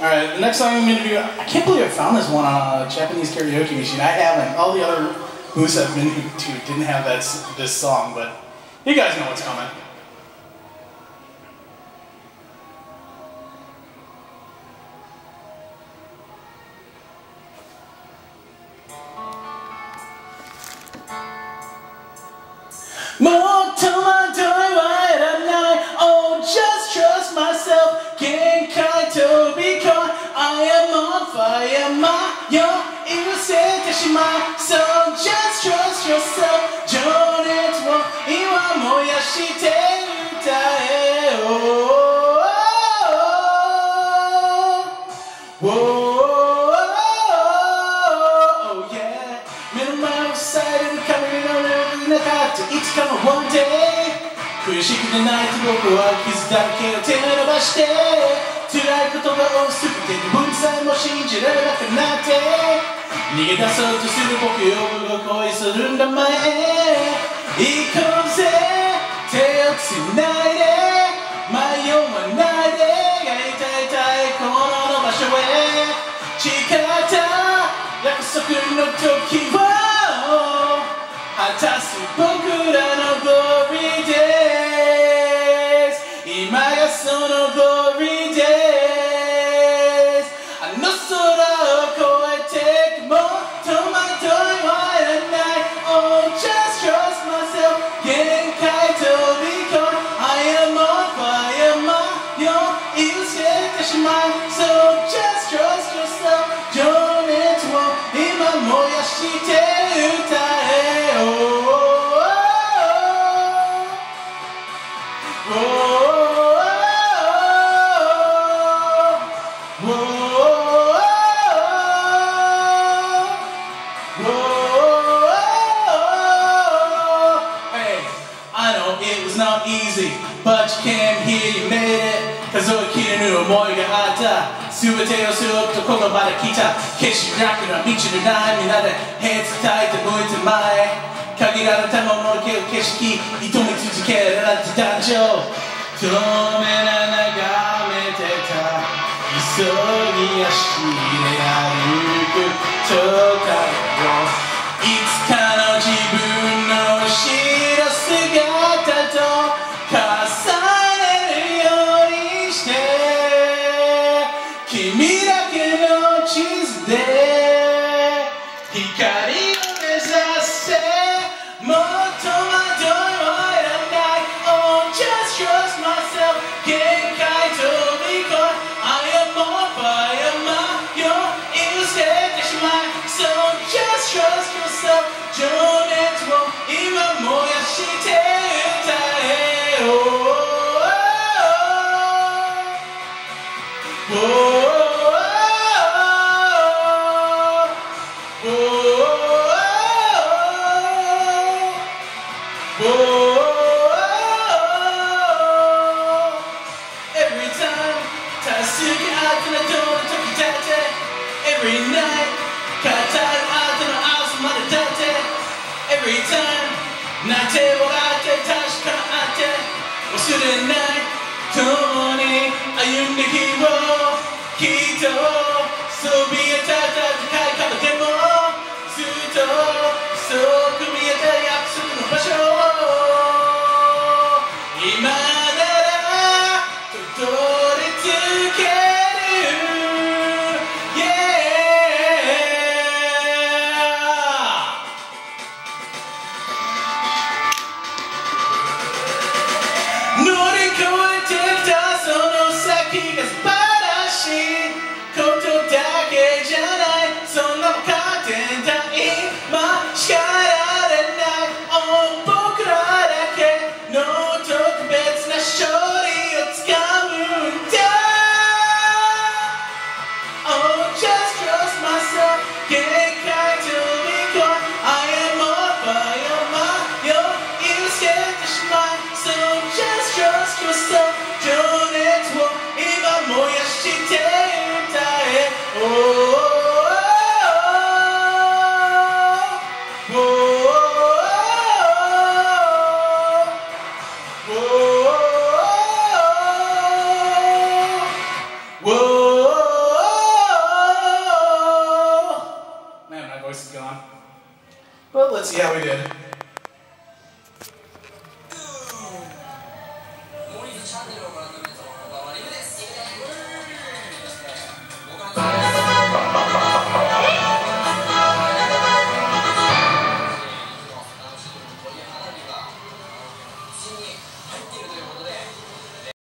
Alright, the next song I'm gonna do, I can't believe I found this one on a Japanese karaoke machine. I haven't. All the other booths I've been to didn't have that this song, but you guys know what's coming. 山よ許せてしまう just trust 情熱を今燃やして歌えよ、oh, oh, oh, いつかの one day 悔しくて泣いて僕は傷だらけを手伸ばして辛いことが多すぎて自分逃げ出そうとする僕を恋するんだ前へ行こうぜ手をつないで。迷わないで。やりたいたいこの場所へ誓った約束の時は果たす僕ら数えきれぬ思いがあった。すべてを背負ってこの場で来た。決し楽な道のないみんなでヘッズ叩いて向いて前。限られたものける景色、射止め続けられた誕生。透明な眺めてた。急ぎ足で歩くで光を目指せもっと惑いはいらない Oh just trust myself 限界飛び越え I am on fire 迷いを捨ててしまい So just trust yourself 情熱を今燃やして歌えよ Oh, oh, 忘れない。共に歩んで日をきっとそびえた。戦い方でもずっとそうく見えた約束の場所今けじゃない。そんなもーてない。まあ叱られない。お僕らだけの特別な勝利をつかむんだ。Oh just trust myself 限界飛び越え I am all by your